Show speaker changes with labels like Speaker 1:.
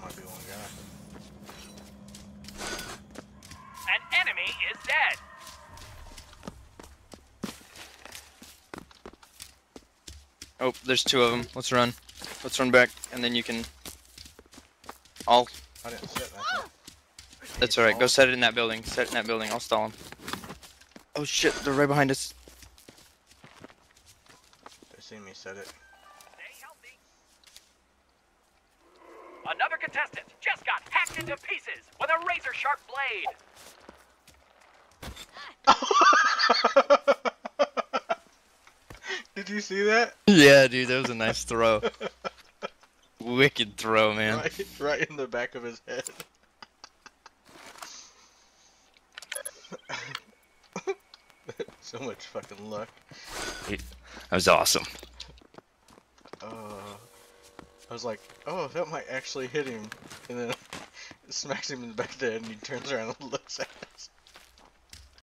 Speaker 1: might be one guy.
Speaker 2: An enemy is dead.
Speaker 3: Oh, there's two of them. Let's run. Let's run back, and then you can. I'll.
Speaker 1: I didn't set nothing.
Speaker 3: That's alright. Go set it in that building. Set it in that building. I'll stall them. Oh shit! They're right behind us.
Speaker 1: They see me set it.
Speaker 2: Another contestant just got hacked into pieces with a razor sharp blade.
Speaker 1: Did you see that?
Speaker 3: Yeah, dude, that was a nice throw. Wicked throw, man.
Speaker 1: Right, right in the back of his head. so much fucking luck.
Speaker 3: That was awesome.
Speaker 1: I was like, oh, that might actually hit him, and then smacks him in the back of the head, and he turns around and looks at us.